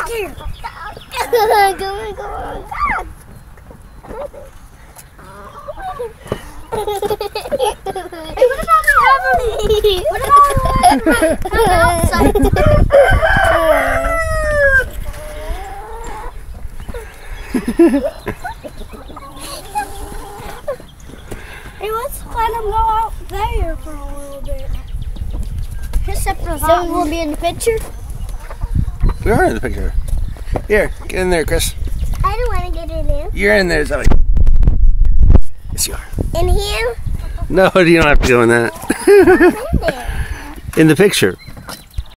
back here. come on, come on. Hey, what about me, Emily? What about I'm Hey, let's let him go out there for a little bit. Except for So we'll be in the picture? We are in the picture. Here, get in there, Chris. I don't want to get in there. You're in there, Zoey. Yes, you are. In here? No, you don't have to go in that. In the picture.